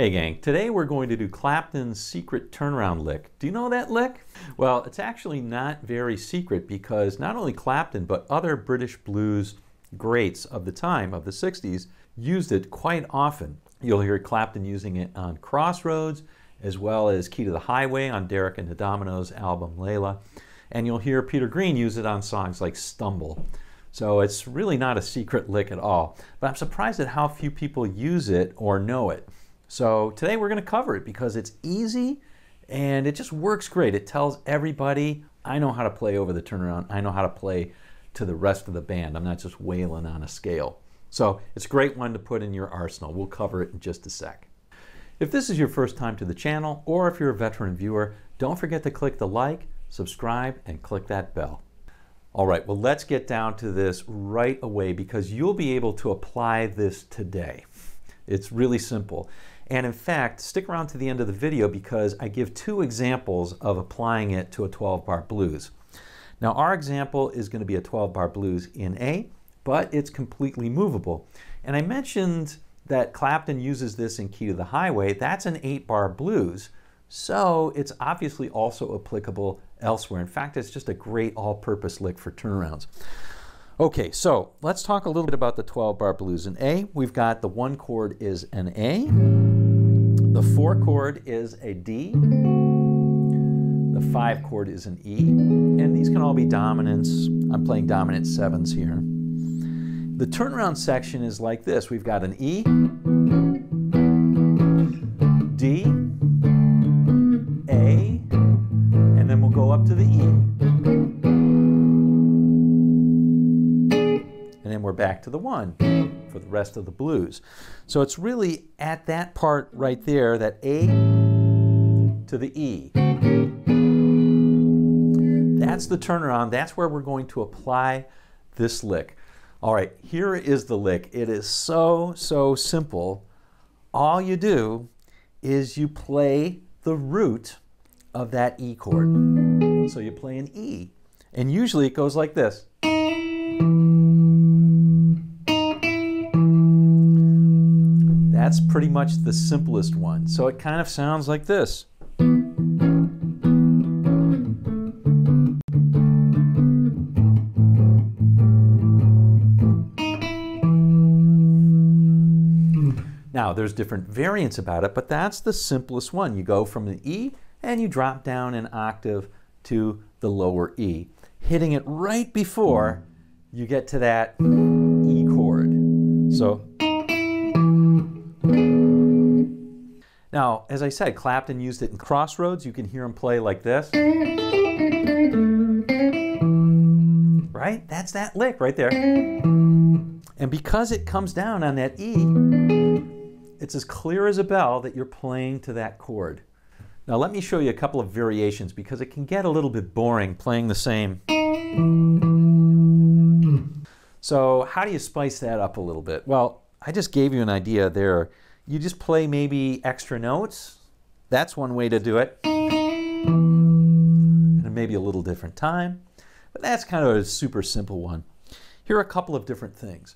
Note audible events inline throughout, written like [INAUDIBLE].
Hey gang, today we're going to do Clapton's secret turnaround lick. Do you know that lick? Well, it's actually not very secret because not only Clapton but other British blues greats of the time, of the 60s, used it quite often. You'll hear Clapton using it on Crossroads as well as Key to the Highway on Derek and the Dominos album Layla. And you'll hear Peter Green use it on songs like Stumble. So it's really not a secret lick at all. But I'm surprised at how few people use it or know it. So today we're going to cover it because it's easy and it just works great. It tells everybody, I know how to play over the turnaround. I know how to play to the rest of the band. I'm not just wailing on a scale. So it's a great one to put in your arsenal. We'll cover it in just a sec. If this is your first time to the channel or if you're a veteran viewer, don't forget to click the like, subscribe, and click that bell. All right, well, let's get down to this right away because you'll be able to apply this today. It's really simple. And in fact, stick around to the end of the video because I give two examples of applying it to a 12 bar blues. Now our example is going to be a 12 bar blues in A, but it's completely movable. And I mentioned that Clapton uses this in Key to the Highway. That's an 8 bar blues, so it's obviously also applicable elsewhere. In fact, it's just a great all-purpose lick for turnarounds. Okay, so let's talk a little bit about the 12 bar blues. In A, we've got the one chord is an A, the four chord is a D, the five chord is an E, and these can all be dominants. I'm playing dominant sevens here. The turnaround section is like this. We've got an E, D, A, and then we'll go up to the E. and then we're back to the one for the rest of the blues. So it's really at that part right there, that A to the E. That's the turnaround. That's where we're going to apply this lick. All right, here is the lick. It is so, so simple. All you do is you play the root of that E chord. So you play an E. And usually it goes like this. That's pretty much the simplest one. So it kind of sounds like this. Now, there's different variants about it, but that's the simplest one. You go from the E and you drop down an octave to the lower E, hitting it right before you get to that E chord. So Now, as I said, Clapton used it in Crossroads. You can hear him play like this. Right? That's that lick right there. And because it comes down on that E, it's as clear as a bell that you're playing to that chord. Now let me show you a couple of variations because it can get a little bit boring playing the same. So how do you spice that up a little bit? Well, I just gave you an idea there you just play maybe extra notes. That's one way to do it. And maybe a little different time. But that's kind of a super simple one. Here are a couple of different things.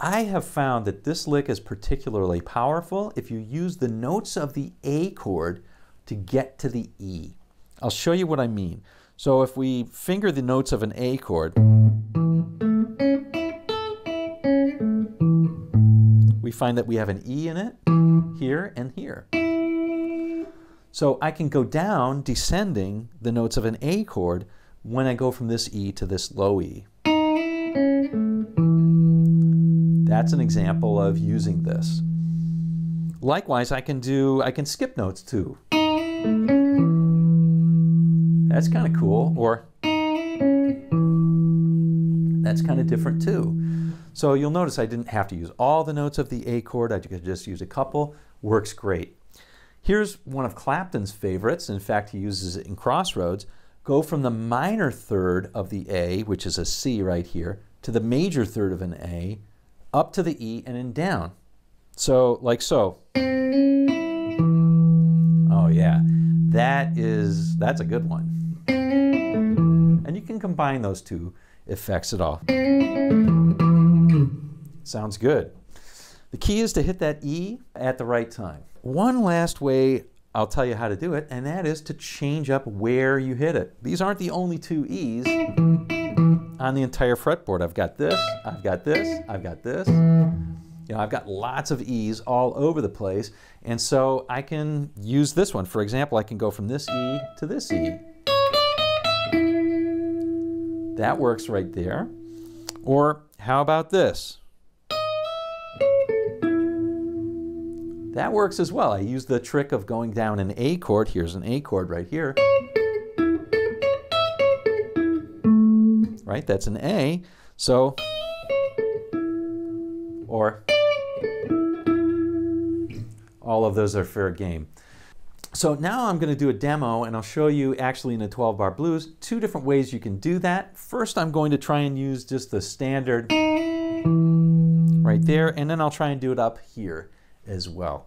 I have found that this lick is particularly powerful if you use the notes of the A chord to get to the E. I'll show you what I mean. So if we finger the notes of an A chord, find that we have an E in it here and here. So I can go down descending the notes of an A chord when I go from this E to this low E. That's an example of using this. Likewise, I can do, I can skip notes too. That's kind of cool, or that's kind of different too. So you'll notice I didn't have to use all the notes of the A chord, I could just use a couple. Works great. Here's one of Clapton's favorites. In fact, he uses it in Crossroads. Go from the minor third of the A, which is a C right here, to the major third of an A, up to the E, and then down. So, like so. Oh yeah, that is, that's a good one. And you can combine those two effects at all. Sounds good. The key is to hit that E at the right time. one last way I'll tell you how to do it, and that is to change up where you hit it. These aren't the only two E's on the entire fretboard. I've got this, I've got this, I've got this. You know, I've got lots of E's all over the place, and so I can use this one. For example, I can go from this E to this E. That works right there. Or how about this? That works as well. I use the trick of going down an A chord. Here's an A chord right here. Right, that's an A. So, or all of those are fair game. So now I'm going to do a demo and I'll show you actually in a 12 bar blues two different ways you can do that. First I'm going to try and use just the standard right there and then I'll try and do it up here as well.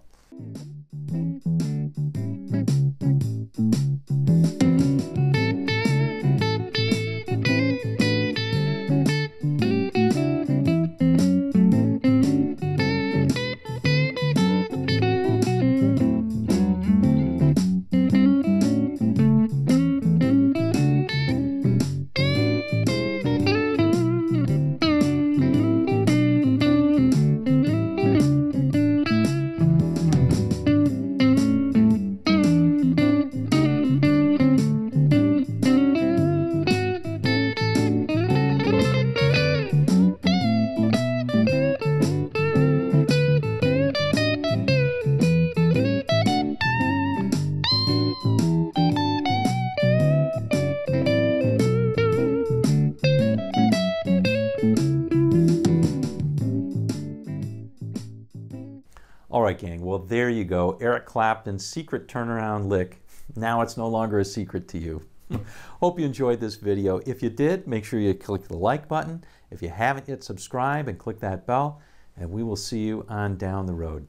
Gang. Well, there you go. Eric Clapton's secret turnaround lick. Now it's no longer a secret to you. [LAUGHS] Hope you enjoyed this video. If you did, make sure you click the like button. If you haven't yet, subscribe and click that bell. And we will see you on down the road.